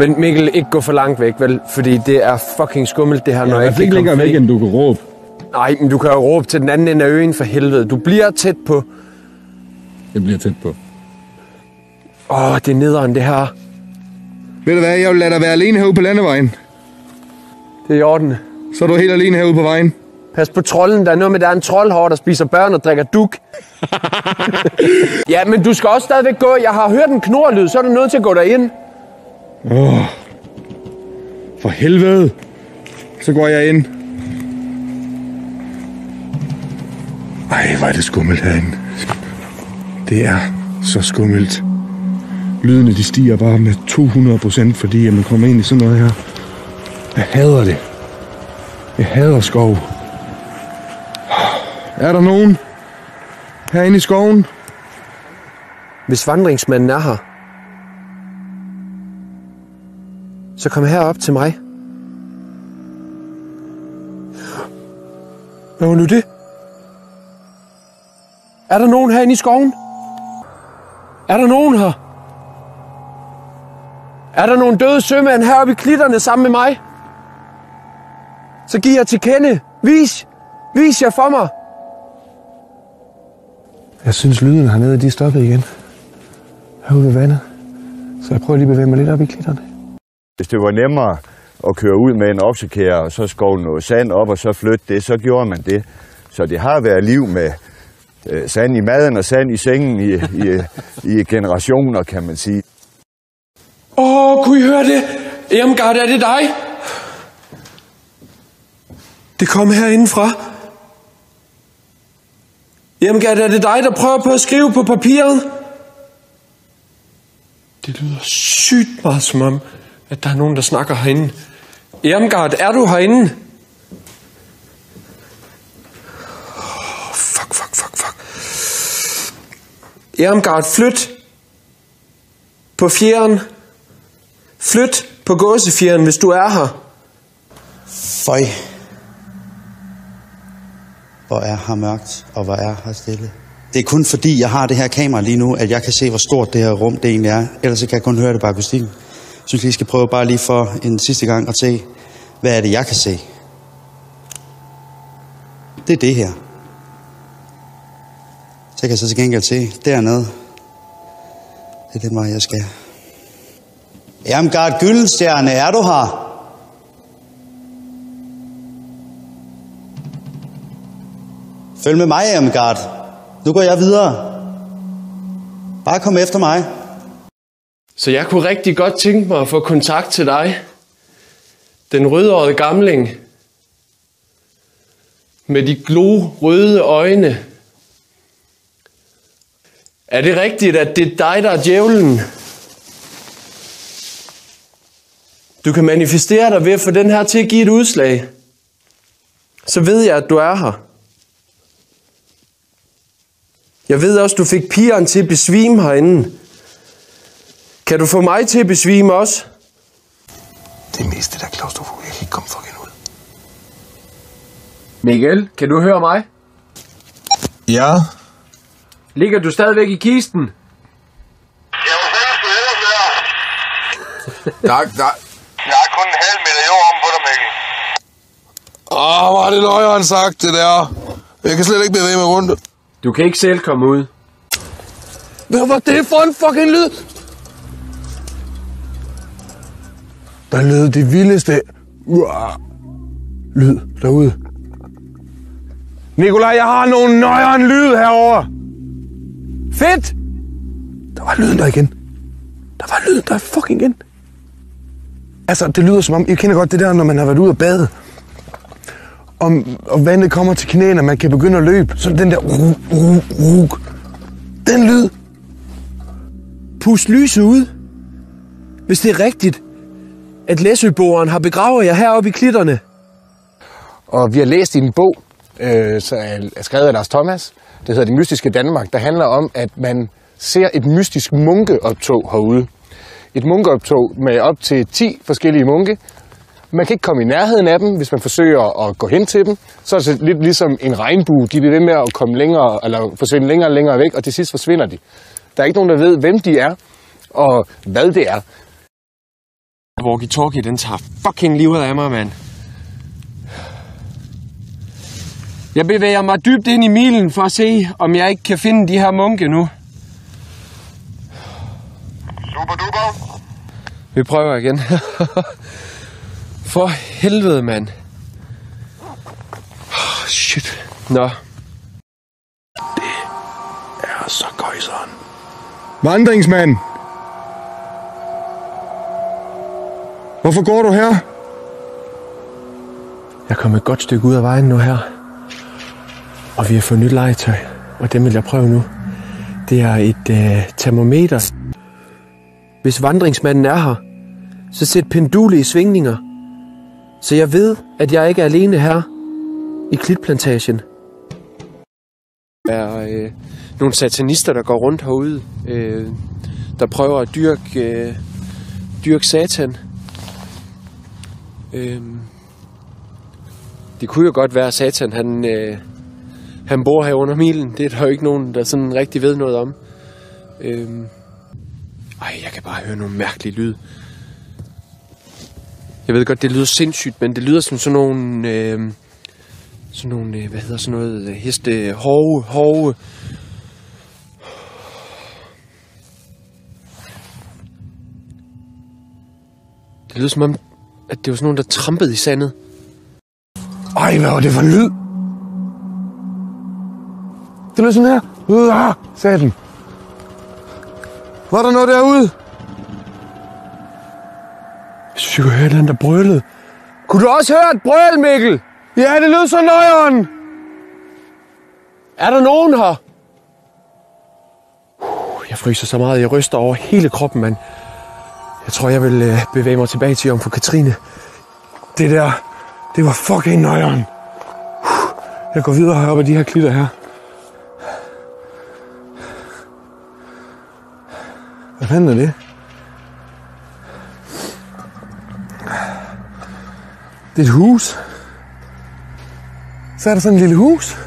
Men Mikkel, ikke gå for langt væk, vel? Fordi det er fucking skummelt, det her, når Jeg jeg ikke kan længere væk, end du kan råbe. Nej, men du kan jo råbe til den anden ende af øen for helvede. Du bliver tæt på. Jeg bliver tæt på. Åh, det er nederen, det her. Ved du hvad, jeg vil lade dig være alene herude på landevejen. Det er i orden. Så er du helt alene herude på vejen. Pas på trolden. Der er noget med, der er en troldhår, der spiser børn og drikker duk. ja, men du skal også stadigvæk gå. Jeg har hørt en knorlyd, så er du nødt til at gå derind. For helvede. Så går jeg ind. Ej, hvor er det skummelt herinde. Det er så skummelt. Lydene, de stiger bare med 200 procent, fordi man kommer ind i sådan noget her. Jeg hader det. Jeg hader skov. Er der nogen? Herinde i skoven? Hvis vandringsmanden er her, så kom herop til mig. Hvad var nu det? Er der nogen herinde i skoven? Er der nogen her? Er der nogen døde sømænd heroppe i klitterne sammen med mig? Så giv jer til kende. Vis. Vis jer for mig. Jeg synes, lyden hernede, de er stoppet igen. Herude ved vandet. Så jeg prøver lige at bevæge mig lidt op i klitterne. Hvis det var nemmere at køre ud med en oksekære, og så skovle noget sand op, og så flytte det, så gjorde man det. Så det har været liv med øh, sand i maden og sand i sengen i, i, i generationer, kan man sige. Åh, kunne I høre det? Irmgard, er det dig? Det kom herindefra. Irmgard, er det dig, der prøver på at skrive på papiret? Det lyder sygt meget som om, at der er nogen, der snakker herinde. Irmgard, er du herinde? Oh, Fuck, fuck, fuck, fuck. Irmgard, flyt på fjeren. Flyt på gåsefjeren, hvis du er her. Føj. Hvor er her mørkt, og hvor er her stille. Det er kun fordi, jeg har det her kamera lige nu, at jeg kan se, hvor stort det her rum det egentlig er. Ellers kan jeg kun høre det på akustikken. Synes lige, skal prøve bare lige for en sidste gang at se, hvad er det, jeg kan se. Det er det her. Så kan jeg så til gengæld se dernede. Det er den vej, jeg skal. Ermgard Gyldenstjerne, er du her? Følg med mig, Ermgard. Nu går jeg videre. Bare kom efter mig. Så jeg kunne rigtig godt tænke mig at få kontakt til dig. Den rødårede gamling. Med de glo røde øjne. Er det rigtigt, at det er dig, der er djævlen? Du kan manifestere dig ved at få den her til at give et udslag. Så ved jeg, at du er her. Jeg ved også, du fik pigeren til at besvime herinde. Kan du få mig til at besvime også? Det er mest det der klaustrofobi. Jeg kan ikke komme fucking ud. Mikkel, kan du høre mig? Ja. Ligger du stadigvæk i kisten? Tak, tak. Jeg har kun en halv meter jord om på dig, Mikkel. Åh, hvor er det løjeren sagt, det der. Jeg kan slet ikke bevæge mig rundt. Du kan ikke selv komme ud. Hvad var det for en fucking lyd? Der lød det vildeste Uah. lyd derude. Nikolaj, jeg har nogle nøjeren lyd herover. Fedt! Der var lyden der igen. Der var lyden der fucking igen. Altså, det lyder som om, I kender godt det der, når man har været ude at bade. Om, og vandet kommer til knæene, og man kan begynde at løbe. Så den der rug, rug, rug. Den lyd. Pust lyset ud. Hvis det er rigtigt, at Læsøboeren har begravet jer heroppe i klitterne. Og vi har læst i en bog, øh, så er skrevet af Lars Thomas, det hedder Det mystiske Danmark, der handler om, at man ser et mystisk munkeoptog herude. Et munkeoptog med op til 10 forskellige munke. Man kan ikke komme i nærheden af dem, hvis man forsøger at gå hen til dem. Så er det lidt ligesom en regnbue. De bliver ved med at komme længere, eller forsvinde længere og længere væk, og til sidst forsvinder de. Der er ikke nogen, der ved, hvem de er, og hvad det er walkie-talkie, den tager fucking livet af mig, mand. Jeg bevæger mig dybt ind i milen for at se, om jeg ikke kan finde de her munke nu. Super duper. Vi prøver igen. For helvede, mand. Oh, shit. Nå. Ja, så gøjseren. Vandringsmand! Hvorfor går du her? Jeg er kommet et godt stykke ud af vejen nu her. Og vi har fået nyt legetøj. Og det vil jeg prøve nu. Det er et øh, termometer. Hvis vandringsmanden er her, så sæt pendule i svingninger. Så jeg ved, at jeg ikke er alene her i klitplantagen. Der er øh, nogle satanister, der går rundt herude, øh, der prøver at dyrke, øh, dyrke satan. Øhm, det kunne jo godt være, at Satan han, øh, han bor her under milen. Det er der jo ikke nogen, der sådan rigtig ved noget om. Øhm. Ej, jeg kan bare høre nogle mærkelige lyd. Jeg ved godt, det lyder sindssygt, men det lyder som sådan nogle... Øh, sådan nogle, øh, hvad hedder sådan noget, øh, heste, hove, hove. Det lyder som om, at det var sådan nogen, der trampede i sandet. Ej, hvad var det for en lyd? Det lød sådan her. Uh, sagde den. Var der noget derude? Jeg synes, jeg kunne høre den, der brølede. Kunne du også høre et brøl, Mikkel? Ja, det lød så nøjeren. Er der nogen her? Jeg fryser så meget, jeg ryster over hele kroppen, mand. Jeg tror, jeg vil øh, bevæge mig tilbage til Jomfru Katrine. Det der, det var fucking nøjeren. Jeg går videre heroppe af de her klitter her. Hvad fanden er det? Det er et hus. Så er der sådan et lille hus.